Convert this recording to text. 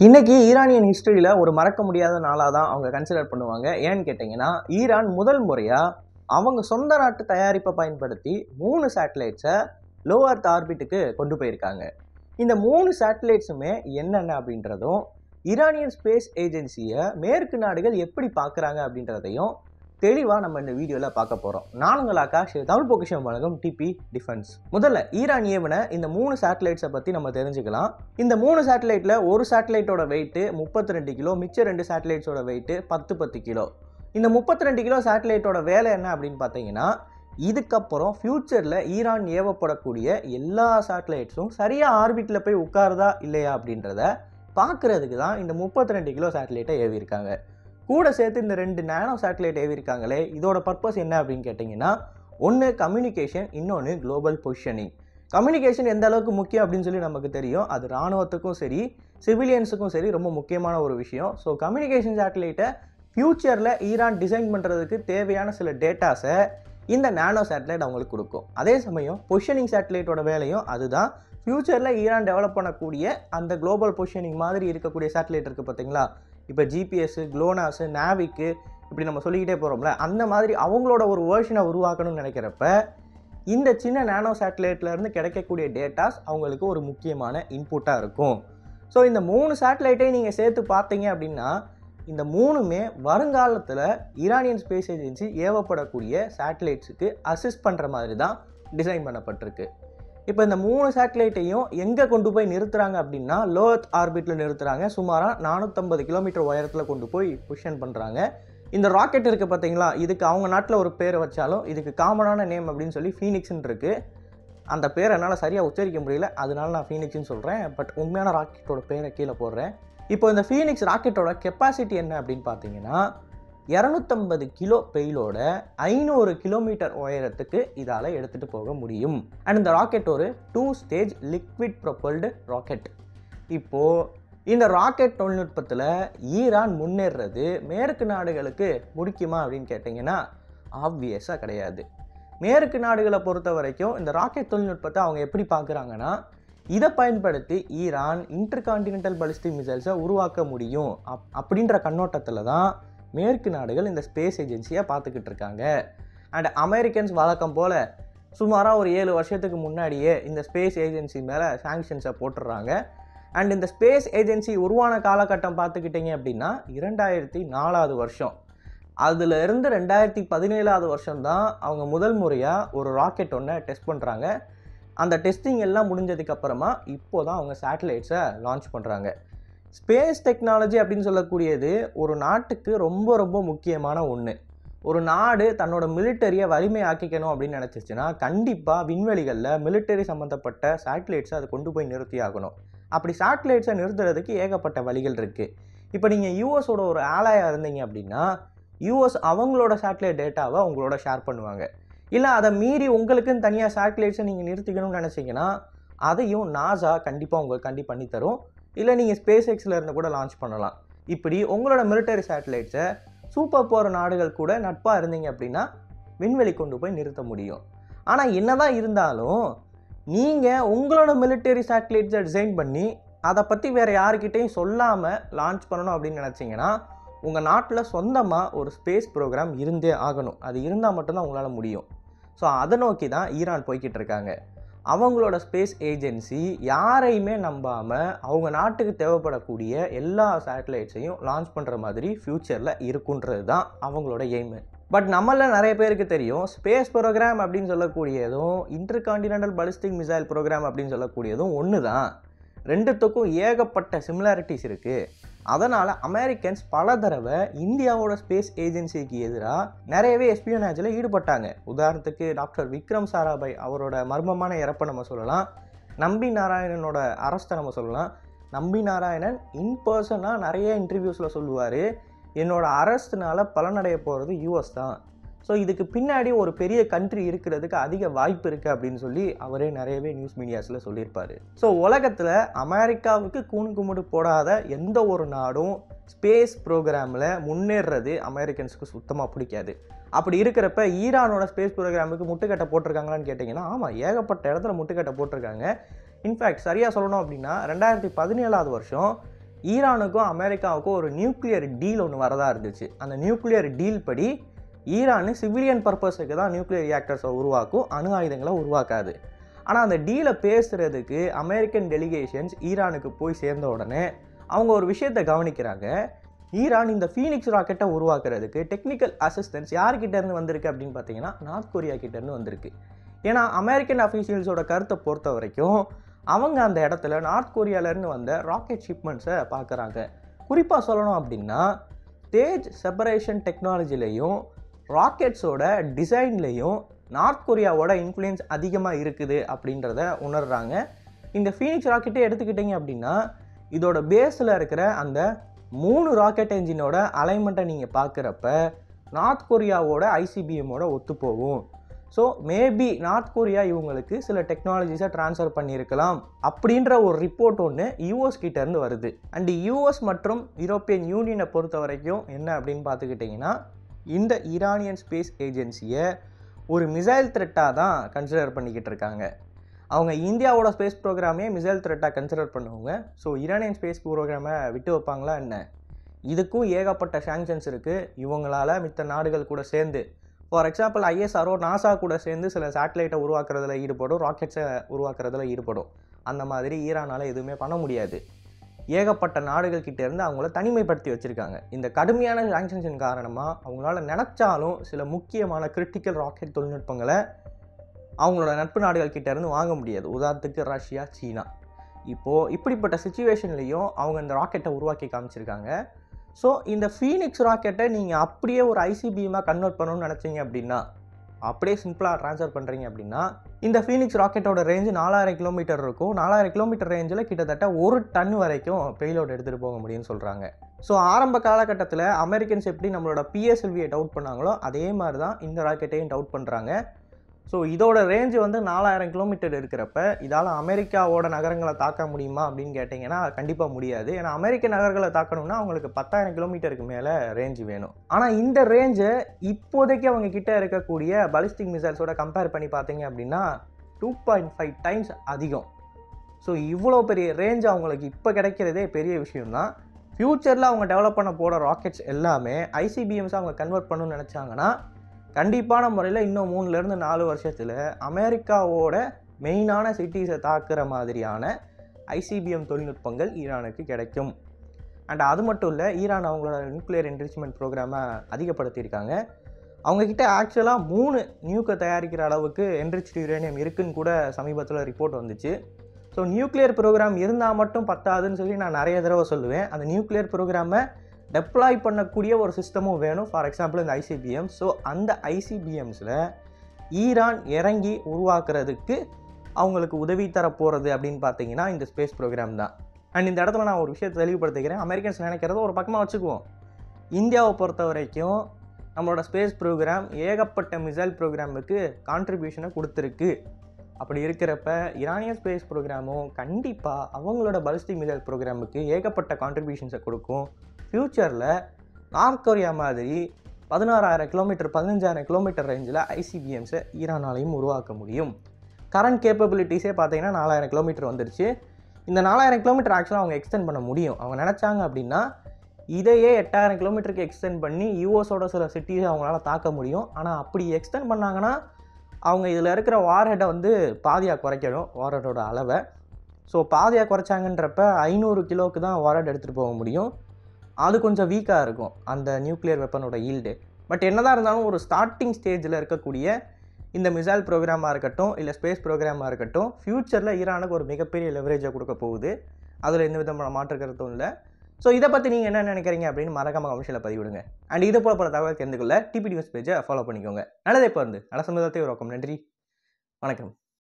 இன்னைக்கு ஈரானியன் ஹிஸ்டரியில் ஒரு மறக்க முடியாத நாளாக தான் அவங்க கன்சிடர் பண்ணுவாங்க. ஏன்னு கேட்டிங்கன்னா ஈரான் முதல் முறையாக அவங்க சொந்த நாட்டு தயாரிப்பை பயன்படுத்தி மூணு சேட்டலைட்ஸை லோ அர்த் ஆர்பிட்டுக்கு கொண்டு போயிருக்காங்க. இந்த மூணு சேட்டலைட்ஸுமே என்னென்ன அப்படின்றதும் ஈரானியன் ஸ்பேஸ் ஏஜென்சியை மேற்கு நாடுகள் எப்படி பார்க்குறாங்க அப்படின்றதையும் தெளிவாக நம்ம இந்த வீடியோவில் பார்க்க போகிறோம் நான் ஆகாஷ் தமிழ் பொக்கிஷம் வழங்கும் டிபி டிஃபென்ஸ் முதல்ல ஈரான் ஏவன இந்த மூணு சேட்டலைட்ஸை பற்றி நம்ம தெரிஞ்சுக்கலாம். இந்த மூணு சேட்டலைட்டில் ஒரு சேட்டலைட்டோட வெயிட்டு முப்பத்தி ரெண்டு கிலோ மிச்ச ரெண்டு சேட்டலைட்ஸோட வெயிட்டு பத்து பத்து கிலோ. இந்த முப்பத்தி ரெண்டு கிலோ சேட்டலைட்டோட வேலை என்ன அப்படின்னு பார்த்தீங்கன்னா இதுக்கப்புறம் ஃப்யூச்சரில் ஈரான் ஏவப்படக்கூடிய எல்லா சேட்டலைட்ஸும் சரியாக ஆர்பிட்டில் போய் உட்காருதா இல்லையா அப்படின்றத பார்க்குறதுக்கு தான் இந்த முப்பத்தி ரெண்டு கிலோ சேட்டலைட்டை ஏவியிருக்காங்க. கூட சேர்த்து இந்த ரெண்டு நேனோ சேட்டலைட் ஏவிருக்காங்களே இதோட பர்பஸ் என்ன அப்படின்னு கேட்டிங்கன்னா ஒன்று கம்யூனிகேஷன் இன்னொன்று குளோபல் பொசிஷனிங் கம்யூனிகேஷன் எந்த அளவுக்கு முக்கியம் அப்படின்னு சொல்லி நமக்கு தெரியும். அது இராணுவத்துக்கும் சரி சிவிலியன்ஸுக்கும் சரி ரொம்ப முக்கியமான ஒரு விஷயம். ஸோ கம்யூனிகேஷன் சேட்டலைட்டை ஃப்யூச்சரில் ஈரான் டிசைன் பண்ணுறதுக்கு தேவையான சில டேட்டாஸை இந்த நேனோ சேட்டலைட் அவங்களுக்கு கொடுக்கும். அதே சமயம் பொஷனிங் சேட்டலைட்டோட வேலையும் அதுதான். ஃப்யூச்சரில் ஈரான் டெவலப் பண்ணக்கூடிய அந்த குளோபல் பொஷனிங் மாதிரி இருக்கக்கூடிய சேட்டலைட் இருக்குது பார்த்தீங்களா? இப்போ ஜிபிஎஸ்ஸு க்ளோனாஸு நாவிக்கு இப்படி நம்ம சொல்லிக்கிட்டே போகிறோம்ல அந்த மாதிரி அவங்களோட ஒரு வேர்ஷனை உருவாக்கணும்னு நினைக்கிறப்ப இந்த சின்ன நேனோ சேட்டலைட்லேருந்து கிடைக்கக்கூடிய டேட்டாஸ் அவங்களுக்கு ஒரு முக்கியமான இன்புட்டாக இருக்கும். ஸோ இந்த மூணு சேட்டலைட்டையும் நீங்கள் சேர்த்து பார்த்தீங்க அப்படின்னா இந்த மூணுமே வருங்காலத்தில் ஈரானியன் ஸ்பேஸ் ஏஜென்சி ஏவப்படக்கூடிய சேட்டலைட்ஸுக்கு அசிஸ்ட் பண்ணுற மாதிரி தான் டிசைன் பண்ணப்பட்டிருக்கு. இப்போ இந்த மூணு சேட்டலைட்டையும் எங்கே கொண்டு போய் நிறுத்துறாங்க அப்படின்னா லோத் ஆர்பிட்டில் நிறுத்துறாங்க. சுமாராக நானூற்றம்பது கிலோமீட்டர் உயரத்தில் கொண்டு போய் புஷன் பண்ணுறாங்க இந்த ராக்கெட் இருக்குது பார்த்தீங்களா இதுக்கு அவங்க நாட்டில் ஒரு பேர் வச்சாலும் இதுக்கு காமனான நேம் அப்படின்னு சொல்லி ஃபீனிக்ஸ்ன்னு இருக்குது அந்த பேரை என்னால் சரியாக உச்சரிக்க முடியல. அதனால நான் ஃபீனிக்ஸ்னு சொல்கிறேன் பட் உண்மையான ராக்கெட்டோட பேரை கீழே போடுறேன். இப்போ இந்த ஃபீனிக்ஸ் ராக்கெட்டோட கெப்பாசிட்டி என்ன அப்படின்னு பார்த்தீங்கன்னா இரநூத்தம்பது கிலோ பெயிலோட ஐநூறு கிலோமீட்டர் உயரத்துக்கு இதால் எடுத்துகிட்டு போக முடியும். அண்ட் இந்த ராக்கெட் ஒரு two stage liquid propelled rocket இப்போது இந்த ராக்கெட் தொழில்நுட்பத்தில் ஈரான் முன்னேறது மேற்கு நாடுகளுக்கு முடிக்குமா அப்படின்னு கேட்டிங்கன்னா ஆப்வியஸாக கிடையாது. மேற்கு நாடுகளை பொறுத்த வரைக்கும் இந்த ராக்கெட் தொழில்நுட்பத்தை அவங்க எப்படி பார்க்குறாங்கன்னா இதை பயன்படுத்தி ஈரான் இன்டர்கான்டினென்டல் பலிஸ்டிக் மிசைல்ஸை உருவாக்க முடியும். அப் அப்படின்ற கண்ணோட்டத்தில் தான் மேற்கு நாடுகள் இந்த ஸ்பேஸ் ஏஜென்சியை பார்த்துக்கிட்டு இருக்காங்க. அண்ட் அமெரிக்கன்ஸ் வழக்கம் போல் சுமாராக ஒரு ஏழு வருஷத்துக்கு முன்னாடியே இந்த ஸ்பேஸ் ஏஜென்சி மேலே சாங்ஷன்ஸை போட்டுடுறாங்க. அண்ட் இந்த ஸ்பேஸ் ஏஜென்சி உருவான காலகட்டம் பார்த்துக்கிட்டிங்க அப்படின்னா இரண்டாயிரத்தி நாலாவது வருஷம். அதில் இருந்து ரெண்டாயிரத்தி பதினேழாவது வருஷம் தான் அவங்க முதல் முறையாக ஒரு ராக்கெட் ஒன்றை டெஸ்ட் பண்ணுறாங்க அந்த டெஸ்டிங் எல்லாம் முடிஞ்சதுக்கு அப்புறமா இப்போ தான் அவங்க சேட்டலைட்ஸை லான்ச் பண்ணுறாங்க ஸ்பேஸ் டெக்னாலஜி அப்படின்னு சொல்லக்கூடியது ஒரு நாட்டுக்கு ரொம்ப ரொம்ப முக்கியமான ஒன்று ஒரு நாடு தன்னோட மிலிட்டரியை வலிமையாக்கிக்கணும் அப்படின்னு நினச்சிச்சுன்னா கண்டிப்பாக விண்வெளிகளில் மிலிட்டரி சம்மந்தப்பட்ட சேட்டலைட்ஸை அதை கொண்டு போய் நிறுத்தி ஆகணும் அப்படி சேட்டலைட்ஸை நிறுத்துறதுக்கு ஏகப்பட்ட வழிகள் இருக்குது இப்போ நீங்கள் யூஎஸோட ஒரு ஆலாயாக இருந்தீங்க அப்படின்னா யூஎஸ் அவங்களோட சேட்டலைட் டேட்டாவை உங்களோட ஷேர் பண்ணுவாங்க. இல்லை அதை மீறி உங்களுக்குன்னு தனியாக சேட்டலைட்ஸை நீங்கள் நிறுத்திக்கணும்னு நினச்சிங்கன்னா அதையும் நாசா கண்டிப்பாக உங்களுக்கு கண்டி பண்ணித்தரும் இல்லை நீங்கள் ஸ்பேஸ் எக்ஸில் இருந்து கூட லான்ச் பண்ணலாம். இப்படி உங்களோட மிலிட்டரி சேட்டலைட்ஸை சூப்பர் போகிற நாடுகள் கூட நட்பாக இருந்தீங்க அப்படின்னா விண்வெளி கொண்டு போய் நிறுத்த முடியும். ஆனால் என்னதான் இருந்தாலும் நீங்கள் உங்களோட மிலிட்டரி சேட்டலைட்ஸை டிசைன் பண்ணி அதை பற்றி வேறு யாருக்கிட்டையும் சொல்லாமல் லான்ச் பண்ணணும் அப்படின்னு நினச்சிங்கன்னா உங்கள் நாட்டில் சொந்தமாக ஒரு ஸ்பேஸ் ப்ரோக்ராம் இருந்தே ஆகணும். அது இருந்தால் மட்டும்தான் உங்களால் முடியும். ஸோ அதை நோக்கி தான் ஈரான் போய்கிட்டு இருக்காங்க. அவங்களோட ஸ்பேஸ் ஏஜென்சி யாரையுமே நம்பாமல் அவங்க நாட்டுக்கு தேவைப்படக்கூடிய எல்லா சேட்டலைட்ஸையும் லான்ச் பண்ணுற மாதிரி ஃப்யூச்சரில் இருக்குன்றது தான் அவங்களோட எய்மு பட் நம்மள நிறைய பேருக்கு தெரியும். ஸ்பேஸ் ப்ரோக்ராம் அப்படின்னு சொல்லக்கூடியதும் இன்டர்கான்டினென்டல் பலிஸ்டிக் மிசைல் ப்ரோக்ராம் அப்படின்னு சொல்லக்கூடியதும் ஒன்று தான் ரெண்டுத்துக்கும் ஏகப்பட்ட சிமிலாரிட்டிஸ் இருக்குது அதனால் அமெரிக்கன்ஸ் பல தடவை இந்தியாவோட ஸ்பேஸ் ஏஜென்சிக்கு எதிராக நிறையவே எஸ்பியோனாஜில் ஈடுபட்டாங்க. உதாரணத்துக்கு டாக்டர் விக்ரம் சாராபாய் அவரோட மர்மமான இறப்பை நம்ம சொல்லலாம். நம்பி நாராயணனோட அரஸ்ட்டை நம்ம சொல்லலாம். நம்பி நாராயணன் இன் பர்சனாக நிறைய இன்டர்வியூஸில் சொல்லுவார். என்னோடய அரஸ்ட்னால பலனடைய போகிறது யூஎஸ் தான். ஸோ இதுக்கு பின்னாடி ஒரு பெரிய கண்ட்ரி இருக்கிறதுக்கு அதிக வாய்ப்பு இருக்குது அப்படின்னு சொல்லி அவரே நிறையவே நியூஸ் மீடியாஸில் சொல்லியிருப்பார். ஸோ உலகத்தில் அமெரிக்காவுக்கு கூணு கும்பிடு போடாத எந்த ஒரு நாடும் ஸ்பேஸ் ப்ரோக்ராமில் முன்னேறது அமெரிக்கன்ஸுக்கு சுத்தமாக பிடிக்காது. அப்படி இருக்கிறப்ப ஈரானோட ஸ்பேஸ் ப்ரோக்ராமுக்கு முட்டுக்கட்டை போட்டிருக்காங்களான்னு கேட்டிங்கன்னா ஆமாம் ஏகப்பட்ட இடத்துல முட்டுக்கட்டை போட்டிருக்காங்க. இன்ஃபேக்ட் சரியாக சொல்லணும் அப்படின்னா ரெண்டாயிரத்தி பதினேழாவது வருஷம் ஈரானுக்கும் அமெரிக்காவுக்கும் ஒரு நியூக்ளியர் டீல் ஒன்று வரதா இருந்துச்சு. அந்த நியூக்ளியர் டீல் படி ஈரான் சிவிலியன் பர்பஸுக்கு தான் நியூக்ளியர் ரியாக்டர்ஸை உருவாக்கும் அணு ஆயுதங்களை உருவாக்காது. ஆனால் அந்த டீலை பேசுகிறதுக்கு அமெரிக்கன் டெலிகேஷன்ஸ் ஈரானுக்கு போய் சேர்ந்த உடனே அவங்க ஒரு விஷயத்தை கவனிக்கிறாங்க. ஈரான் இந்த ஃபீனிக்ஸ் ராக்கெட்டை உருவாக்குறதுக்கு டெக்னிக்கல் அசிஸ்டன்ஸ் யார்கிட்டேருந்து வந்திருக்கு அப்படின்னு பார்த்தீங்கன்னா நார்த் கொரியா கிட்டேருந்து வந்திருக்கு. ஏன்னா அமெரிக்கன் அஃபீஷியல்ஸோட கருத்தை பொறுத்த வரைக்கும் அவங்க அந்த இடத்துல நார்த் கொரியாவிலேருந்து வந்த ராக்கெட் ஷிப்மெண்ட்ஸை பார்க்குறாங்க. குறிப்பாக சொல்லணும் அப்படின்னா தேஜ் செப்பரேஷன் டெக்னாலஜிலையும் ராக்கெட்ஸோட டிசைன்லேயும் நார்த் கொரியாவோட இன்ஃப்ளூயன்ஸ் அதிகமாக இருக்குது அப்படின்றத உணர்கிறாங்க இந்த ஃபீனிக்ஸ் ராக்கெட்டே எடுத்துக்கிட்டிங்க அப்படின்னா இதோட பேஸில் இருக்கிற அந்த மூணு ராக்கெட் என்ஜினோட அலைன்மெண்ட்டை நீங்கள் பார்க்குறப்ப நார்த் கொரியாவோட ஐசிபிஎம்மோட ஒத்துப்போகும் ஸோ மேபி நார்த் கொரியா இவங்களுக்கு சில டெக்னாலஜிஸை ட்ரான்ஸ்ஃபர் பண்ணியிருக்கலாம் அப்படின்ற ஒரு ரிப்போர்ட் ஒன்று யூஎஸ் கிட்டேருந்து வருது. அண்ட் யூஎஸ் மற்றும் யூரோப்பியன் யூனியனை பொறுத்த வரைக்கும் என்ன அப்படின்னு பார்த்துக்கிட்டிங்கன்னா இந்த ஈரானியன் ஸ்பேஸ் ஏஜென்சியை ஒரு மிசைல் த்ரெட்டாக தான் கன்சிடர் பண்ணிக்கிட்டு இருக்காங்க. அவங்க இந்தியாவோட ஸ்பேஸ் ப்ரோக்ராமே மிசைல் த்ரெட்டாக கன்சிடர் பண்ணுவாங்க. ஸோ ஈரானியன் ஸ்பேஸ் ப்ரோக்ராமை விட்டு வைப்பாங்களா என்ன? இதுக்கும் ஏகப்பட்ட சாங்ஷன்ஸ் இருக்குது இவங்களால் மித்த நாடுகள் கூட சேர்ந்து ஃபார் எக்ஸாம்பிள் ஐஎஸ்ஆர்ஓ நாசா கூட சேர்ந்து சில சேட்டலைட்டை உருவாக்குறதுல ஈடுபடும் ராக்கெட்ஸை உருவாக்குறதுல ஈடுபடும். அந்த மாதிரி ஈரானால் எதுவுமே பண்ண முடியாது. ஏகப்பட்ட நாடுகள் கிட்டேருந்து அவங்கள தனிமைப்படுத்தி வச்சுருக்காங்க. இந்த கடுமையான சாங்ஷன்ஸின் காரணமாக அவங்களால நினச்சாலும் சில முக்கியமான கிரிட்டிக்கல் ராக்கெட் தொழில்நுட்பங்களை அவங்களோட நட்பு நாடுகள் கிட்டேருந்து வாங்க முடியாது. உதாரணத்துக்கு ரஷ்யா சீனா. இப்போது இப்படிப்பட்ட சுச்சுவேஷன்லேயும் அவங்க இந்த ராக்கெட்டை உருவாக்கி காமிச்சிருக்காங்க. ஸோ இந்த ஃபீனிக்ஸ் ராக்கெட்டை நீங்கள் அப்படியே ஒரு ஐசிபிஎம்மாக கன்வெர்ட் பண்ணணும்னு நினச்சிங்க அப்படின்னா அப்படியே சிம்பிளாக ட்ரான்ஸ்ஃபர் பண்ணுறீங்க அப்படின்னா இந்த ஃபீனிக்ஸ் ராக்கெட்டோட ரேஞ்சு நாலாயிரம் கிலோமீட்டர் இருக்கும். நாலாயிரம் கிலோமீட்டர் ரேஞ்சில் கிட்டத்தட்ட ஒரு டன் வரைக்கும் பெய்லோட் எடுத்துகிட்டு போக முடியும்னு சொல்கிறாங்க ஸோ ஆரம்ப காலகட்டத்தில் அமெரிக்கன்ஸ் எப்படி நம்மளோட பிஎஸ்எல்வியை டவுட் பண்ணாங்களோ அதே மாதிரி தான் இந்த ராக்கெட்டையும் டவுட் பண்ணுறாங்க ஸோ இதோட ரேஞ்சு வந்து நாலாயிரம் கிலோமீட்டர் இருக்கிறப்ப இதால் அமெரிக்காவோட நகரங்களை தாக்க முடியுமா அப்படின்னு கேட்டிங்கன்னா கண்டிப்பாக முடியாது. ஏன்னா அமெரிக்க நகரங்களை தாக்கணும்னா அவங்களுக்கு பத்தாயிரம் கிலோமீட்டருக்கு மேலே ரேஞ்சு வேணும். ஆனால் இந்த ரேஞ்சை இப்போதைக்கு அவங்க கிட்ட இருக்கக்கூடிய பலிஸ்டிக் மிசைல்ஸோட கம்பேர் பண்ணி பார்த்தீங்க அப்படின்னா டூ பாயிண்ட் ஃபைவ் டைம்ஸ் அதிகம். ஸோ இவ்வளோ பெரிய ரேஞ்ச் அவங்களுக்கு இப்போ கிடைக்கிறதே பெரிய விஷயம்தான். ஃப்யூச்சரில் அவங்க டெவலப் பண்ண போகிற ராக்கெட்ஸ் எல்லாமே ஐசிபிஎம்ஸ் அவங்க கன்வெர்ட் பண்ணணும்னு நினச்சாங்கன்னா கண்டிப்பான முறையில் இன்னும் மூணுலேருந்து நாலு வருஷத்தில் அமெரிக்காவோட மெயினான சிட்டிஸை தாக்குற மாதிரியான ஐசிபிஎம் தொழில்நுட்பங்கள் ஈரானுக்கு கிடைக்கும். அண்ட் அது மட்டும் இல்லை ஈரான் அவங்களோட நியூக்ளியர் என்ரிச்மெண்ட் ப்ரோக்ராமை அதிகப்படுத்தியிருக்காங்க. அவங்கக்கிட்ட ஆக்சுவலாக மூணு நியூக்கை தயாரிக்கிற அளவுக்கு என்ரிச்டு யுரேனியம் இருக்குன்னு கூட சமீபத்தில் ரிப்போர்ட் வந்துச்சு. ஸோ நியூக்ளியர் ப்ரோக்ராம் இருந்தால் மட்டும் பத்தாதுன்னு சொல்லி நான் நிறைய தடவை சொல்லுவேன். அந்த நியூக்ளியர் ப்ரோக்ராமை டெப்ளாய் பண்ணக்கூடிய ஒரு சிஸ்டமும் வேணும். ஃபார் எக்ஸாம்பிள் இந்த ஐசிபிஎம் ஸோ அந்த ஐசிபிஎம்ஸில் ஈரான் இறங்கி உருவாக்குறதுக்கு அவங்களுக்கு உதவி தர போகிறது அப்படின்னு பார்த்தீங்கன்னா இந்த ஸ்பேஸ் ப்ரோக்ராம் தான். அண்ட் இந்த இடத்துல நான் ஒரு விஷயத்தை தெளிவுபடுத்திக்கிறேன். அமெரிக்கன்ஸ் நினைக்கிறத ஒரு பக்கமாக வச்சுக்குவோம். இந்தியாவை பொறுத்த வரைக்கும் நம்மளோட ஸ்பேஸ் ப்ரோக்ராம் ஏகப்பட்ட மிசைல் ப்ரோக்ராமுக்கு கான்ட்ரிபியூஷனை கொடுத்துருக்கு. அப்படி இருக்கிறப்ப இரானிய ஸ்பேஸ் ப்ரோக்ராமும் கண்டிப்பாக அவங்களோட பலிஸ்டிக் மிசைல் ப்ரோக்ராமுக்கு ஏகப்பட்ட கான்ட்ரிபியூஷன்ஸை கொடுக்கும். ஃப்யூச்சரில் நார்த் கொரியா மாதிரி பதினாறாயிரம் கிலோமீட்டர் பதினஞ்சாயிரம் கிலோமீட்டர் ரேஞ்சில் ஐசிபிஎம்ஸை ஈரானாலையும் உருவாக்க முடியும். கரண்ட் கேப்பபிலிட்டிஸே பார்த்தீங்கன்னா நாலாயிரம் கிலோமீட்டர் வந்துருச்சு. இந்த நாலாயிரம் கிலோமீட்டர் ஆக்சுவலாக அவங்க எக்ஸ்டெண்ட் பண்ண முடியும். அவங்க நினச்சாங்க அப்படின்னா இதையே எட்டாயிரம் கிலோமீட்டருக்கு எக்ஸ்டெண்ட் பண்ணி யூஎஸோட சில சிட்டிஸை அவங்களால தாக்க முடியும். ஆனால் அப்படி எக்ஸ்டெண்ட் பண்ணாங்கன்னா அவங்க இதில் இருக்கிற வார்ஹெட்டை வந்து பாதியாக குறைக்கணும் வார்ஹெட்டோட அளவை. ஸோ பாதியாக குறைச்சாங்கன்றப்ப ஐநூறு கிலோவுக்கு தான் வார்ஹெட் எடுத்துகிட்டு போக முடியும். அது கொஞ்சம் வீக்காக இருக்கும் அந்த நியூக்ளியர் வெப்பனோட ஈல்டு பட் என்னதான் இருந்தாலும் ஒரு ஸ்டார்டிங் ஸ்டேஜில் இருக்கக்கூடிய இந்த மிசைல் ப்ரோக்ராமாக இருக்கட்டும் இல்லை ஸ்பேஸ் ப்ரோக்ராமாக இருக்கட்டும் ஃப்யூச்சரில் ஈரானுக்கு ஒரு மிகப்பெரிய லெவரேஜை கொடுக்க போகுது. அதில் எந்த விதமான மாற்று கருத்தும் இல்லை. ஸோ இதை பற்றி நீங்கள் என்ன நினைக்கிறீங்க அப்படின்னு மறக்காம கமிஷனில் பதிவிடுங்க. அண்ட் இது போல பல தகவல் தெரிந்து கொள்ள டிபி நியூஸ் பேஜை ஃபாலோ பண்ணிக்கோங்க. நல்லதே இப்போ இருந்து. நல்ல சமுதாயத்தை உருவாக்கும். நன்றி. வணக்கம்.